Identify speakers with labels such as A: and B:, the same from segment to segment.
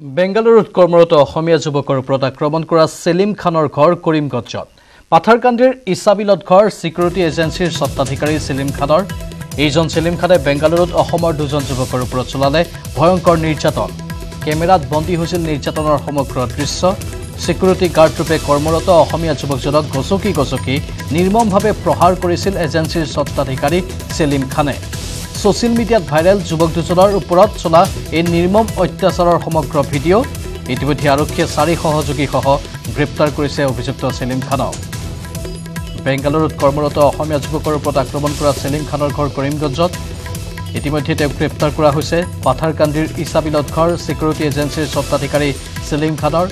A: বেংগালুৰুত কৰ্মৰত অসমীয়া যুৱকৰ ওপৰত আক্ৰমণ কৰা ছেলিম খানৰ ঘৰ কৰিমগঞ্জত। পাথাৰকান্দিৰ ইছাবিলত ঘৰ ছিকিউৰিটি এজেঞ্চিৰ স্বত্বাধিকাৰী ছেলিম খানৰ। এইজন ছেলিম খানে বেংগালুৰুত অসমৰ দুজন যুৱকৰ ওপৰত চলালে ভয়ংকৰ নিৰ্যাতন। কেমেৰাত বন্দী হৈছিল নিৰ্যাতনৰ সমগ্ৰ দৃশ্য। ছিকিউৰিটি গাৰ্ডৰূপে কৰ্মৰত অসমীয়া যুৱকজনক গচকি গচকি নিৰ্মমভাৱে প্ৰহাৰ কৰিছিল এজেঞ্চিৰ স্বত্বাধিকাৰী ছেলিম খানে। ছ'চিয়েল মিডিয়াত ভাইৰেল যুৱক দুজনৰ ওপৰত চলা এই নিৰ্মম অত্যাচাৰৰ সমগ্ৰ ভিডিঅ' ইতিমধ্যে আৰক্ষীয়ে চাৰি সহযোগীসহ গ্ৰেপ্তাৰ কৰিছে অভিযুক্ত ছেলিম খানক। বেংগালুৰুত কৰ্মৰত অসমীয়া যুৱকৰ ওপৰত আক্ৰমণ কৰা ছেলিম খানৰ ঘৰ কৰিমগঞ্জত। ইতিমধ্যে তেওঁক গ্ৰেপ্তাৰ কৰা হৈছে পাথাৰকান্দিৰ ইছাবিলত ঘৰ ছিকিউৰিটি এজেঞ্চিৰ স্বত্বাধিকাৰী ছেলিম খানৰ।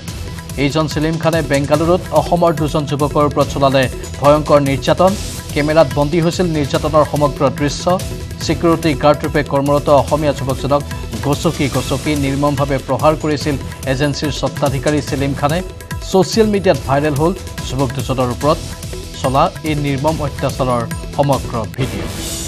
A: এইজন ছেলিম খানে বেংগালুৰুত অসমৰ দুজন যুৱকৰ ওপৰত চলালে ভয়ংকৰ নিৰ্যাতন। কেমেৰাত বন্দী হৈছিল নিৰ্যাতনৰ সমগ্ৰ দৃশ্য। ছিকিউৰিটি গাৰ্ডৰূপে কৰ্মৰত অসমীয়া যুৱকজনক গচকি গচকি নিৰ্মমভাৱে প্ৰহাৰ কৰিছিল এজেঞ্চিৰ স্বত্বাধিকাৰী ছেলিম খানে। ছ'চিয়েল মিডিয়াত ভাইৰেল হ'ল যুৱক দুজনৰ ওপৰত চলা এই নিৰ্মম অত্যাচাৰৰ সমগ্ৰ ভিডিঅ'